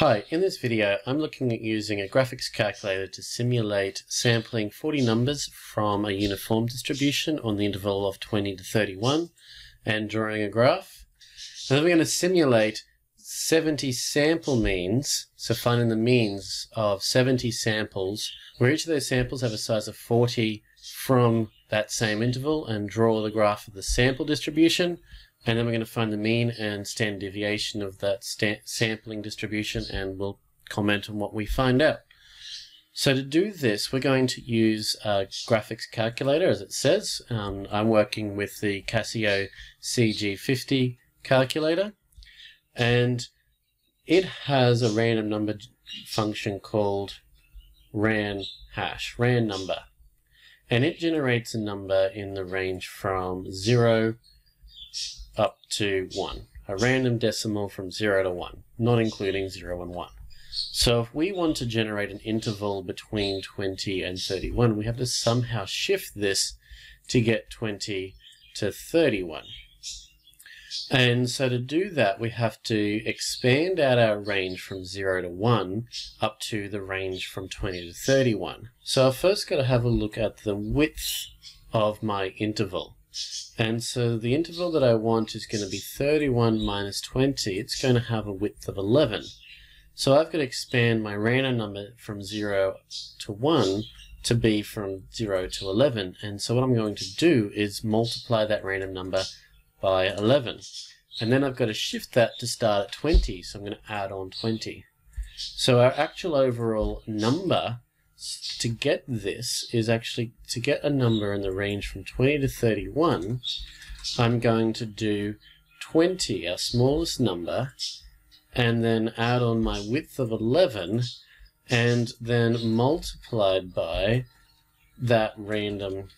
Hi, in this video I'm looking at using a graphics calculator to simulate sampling 40 numbers from a uniform distribution on the interval of 20 to 31 and drawing a graph. And then we're going to simulate 70 sample means, so finding the means of 70 samples, where each of those samples have a size of 40 from that same interval and draw the graph of the sample distribution and then we're going to find the mean and standard deviation of that sampling distribution and we'll comment on what we find out. So to do this, we're going to use a graphics calculator, as it says. Um, I'm working with the Casio CG50 calculator, and it has a random number function called ran hash, ran number. And it generates a number in the range from 0 up to 1, a random decimal from 0 to 1, not including 0 and 1. So if we want to generate an interval between 20 and 31, we have to somehow shift this to get 20 to 31. And so to do that, we have to expand out our range from 0 to 1 up to the range from 20 to 31. So I've first got to have a look at the width of my interval. And so the interval that I want is going to be 31 minus 20. It's going to have a width of 11. So I've got to expand my random number from 0 to 1 to be from 0 to 11. And so what I'm going to do is multiply that random number by 11. And then I've got to shift that to start at 20. So I'm going to add on 20. So our actual overall number to get this is actually to get a number in the range from 20 to 31 I'm going to do 20 our smallest number and then add on my width of 11 and then multiplied by that random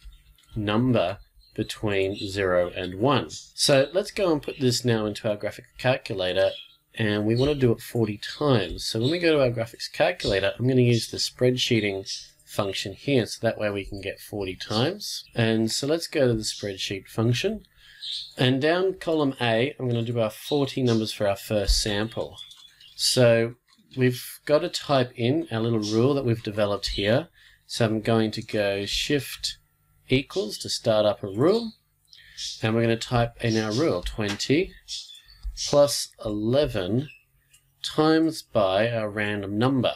number between 0 and 1. So let's go and put this now into our graphic calculator and we want to do it 40 times. So when we go to our graphics calculator, I'm going to use the spreadsheeting function here, so that way we can get 40 times. And so let's go to the spreadsheet function. And down column A, I'm going to do our 40 numbers for our first sample. So we've got to type in our little rule that we've developed here. So I'm going to go shift equals to start up a rule. And we're going to type in our rule 20 plus 11 times by our random number.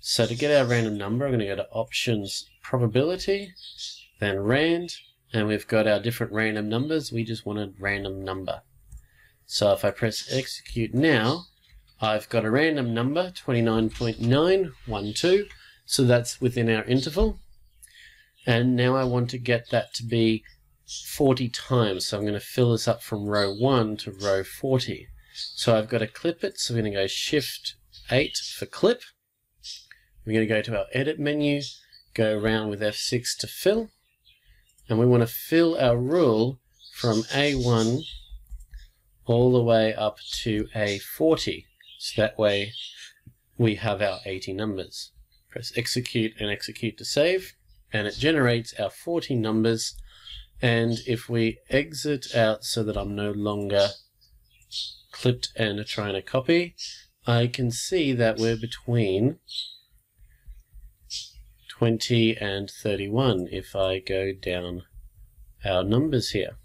So to get our random number, I'm going to go to Options, Probability, then Rand, and we've got our different random numbers. We just want a random number. So if I press Execute now, I've got a random number, 29.912, so that's within our interval. And now I want to get that to be 40 times. So I'm going to fill this up from row 1 to row 40. So I've got to clip it. So we're going to go Shift 8 for clip. We're going to go to our Edit menu, go around with F6 to fill. And we want to fill our rule from A1 all the way up to A40. So that way we have our 80 numbers. Press execute and execute to save and it generates our 40 numbers and if we exit out so that I'm no longer clipped and trying to copy, I can see that we're between 20 and 31 if I go down our numbers here.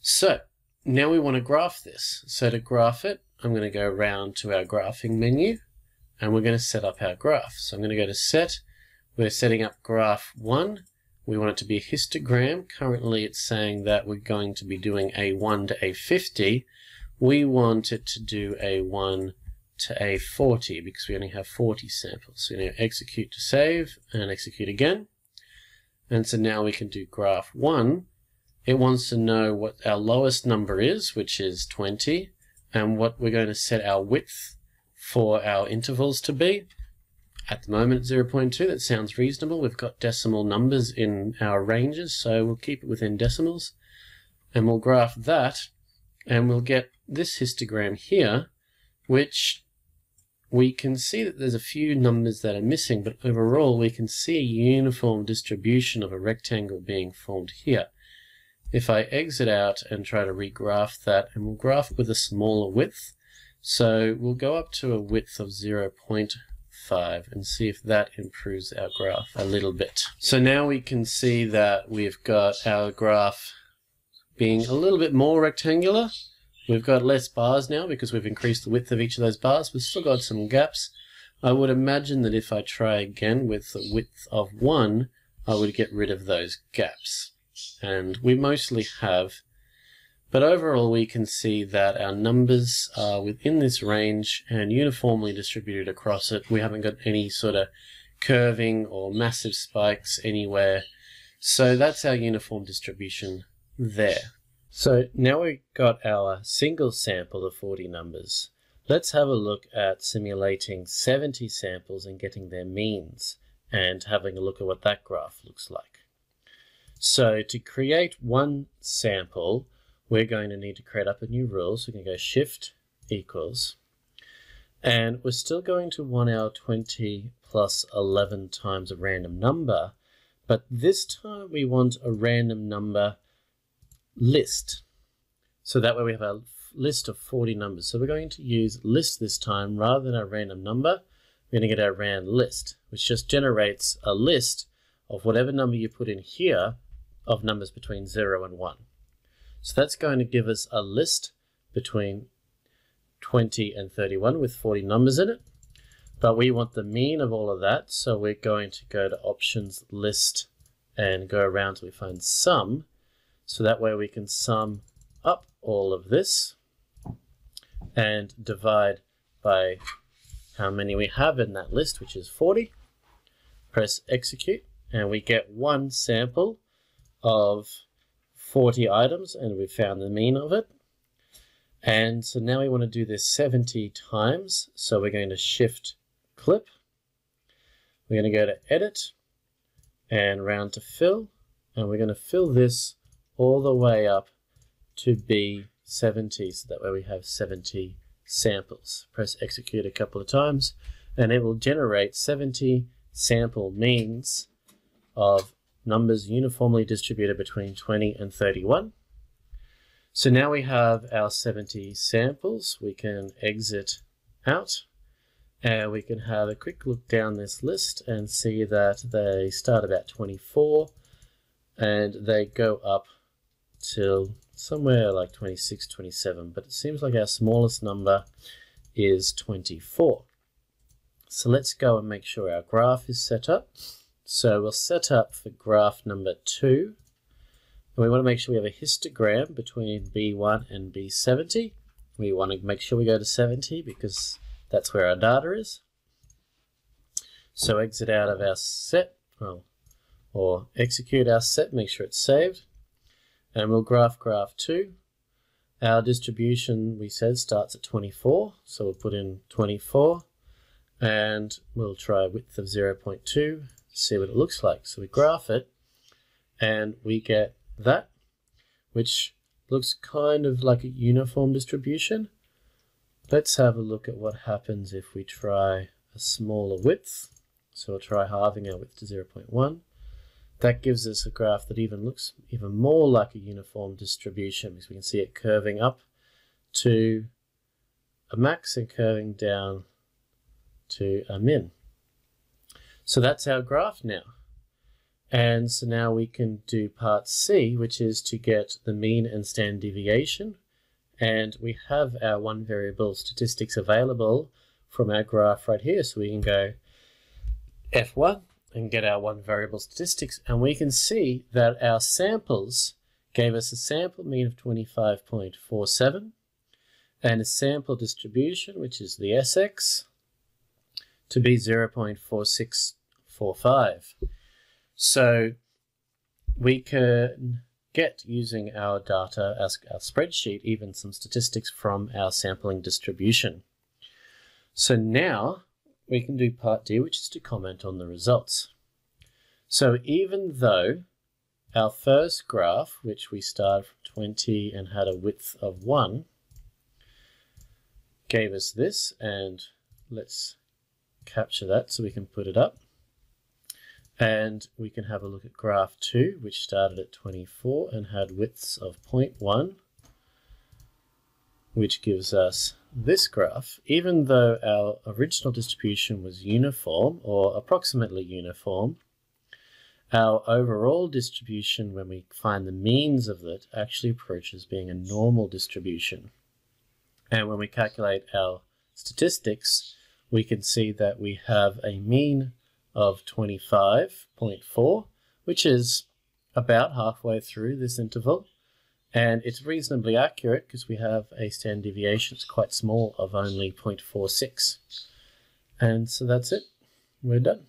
So now we want to graph this. So to graph it, I'm going to go around to our graphing menu and we're going to set up our graph. So I'm going to go to set, we're setting up graph 1 we want it to be a histogram. Currently it's saying that we're going to be doing A1 to A50. We want it to do A1 to A40 because we only have 40 samples. So know, execute to save and execute again. And so now we can do graph 1. It wants to know what our lowest number is, which is 20, and what we're going to set our width for our intervals to be. At the moment, 0.2, that sounds reasonable. We've got decimal numbers in our ranges, so we'll keep it within decimals. And we'll graph that, and we'll get this histogram here, which we can see that there's a few numbers that are missing, but overall we can see a uniform distribution of a rectangle being formed here. If I exit out and try to regraph that, and we'll graph with a smaller width, So we'll go up to a width of 0.5 and see if that improves our graph a little bit. So now we can see that we've got our graph being a little bit more rectangular. We've got less bars now because we've increased the width of each of those bars. We've still got some gaps. I would imagine that if I try again with the width of 1, I would get rid of those gaps. And we mostly have but overall, we can see that our numbers are within this range and uniformly distributed across it. We haven't got any sort of curving or massive spikes anywhere. So that's our uniform distribution there. So now we've got our single sample of 40 numbers. Let's have a look at simulating 70 samples and getting their means and having a look at what that graph looks like. So to create one sample, we're going to need to create up a new rule. So we're going to go shift equals. And we're still going to want our 20 plus 11 times a random number. But this time we want a random number list. So that way we have a list of 40 numbers. So we're going to use list this time rather than a random number. We're going to get our rand list, which just generates a list of whatever number you put in here of numbers between 0 and 1. So that's going to give us a list between 20 and 31 with 40 numbers in it. But we want the mean of all of that, so we're going to go to options list and go around till we find sum. So that way we can sum up all of this and divide by how many we have in that list, which is 40. Press execute and we get one sample of 40 items and we found the mean of it. And so now we want to do this 70 times. So we're going to shift clip. We're going to go to edit and round to fill. And we're going to fill this all the way up to be 70. So that way we have 70 samples. Press execute a couple of times and it will generate 70 sample means of numbers uniformly distributed between 20 and 31. So now we have our 70 samples. We can exit out and we can have a quick look down this list and see that they start about 24 and they go up till somewhere like 26, 27, but it seems like our smallest number is 24. So let's go and make sure our graph is set up. So we'll set up for graph number two. And we want to make sure we have a histogram between B1 and B70. We want to make sure we go to 70 because that's where our data is. So exit out of our set, well, or execute our set, make sure it's saved. And we'll graph graph 2. Our distribution, we said, starts at 24. So we'll put in 24. And we'll try width of 0.2 see what it looks like. So we graph it and we get that, which looks kind of like a uniform distribution. Let's have a look at what happens if we try a smaller width. So we'll try halving our width to 0.1. That gives us a graph that even looks even more like a uniform distribution because we can see it curving up to a max and curving down to a min. So that's our graph now. And so now we can do part C, which is to get the mean and standard deviation. And we have our one variable statistics available from our graph right here. So we can go F1 and get our one variable statistics. And we can see that our samples gave us a sample mean of 25.47 and a sample distribution, which is the SX, to be 0.46 four, five. So we can get using our data, our, our spreadsheet, even some statistics from our sampling distribution. So now we can do part D, which is to comment on the results. So even though our first graph, which we started from 20 and had a width of 1, gave us this, and let's capture that so we can put it up. And we can have a look at graph 2, which started at 24 and had widths of 0.1, which gives us this graph, even though our original distribution was uniform or approximately uniform, our overall distribution, when we find the means of it, actually approaches being a normal distribution. And when we calculate our statistics, we can see that we have a mean of 25.4, which is about halfway through this interval. And it's reasonably accurate because we have a standard deviation, it's quite small, of only 0.46. And so that's it. We're done.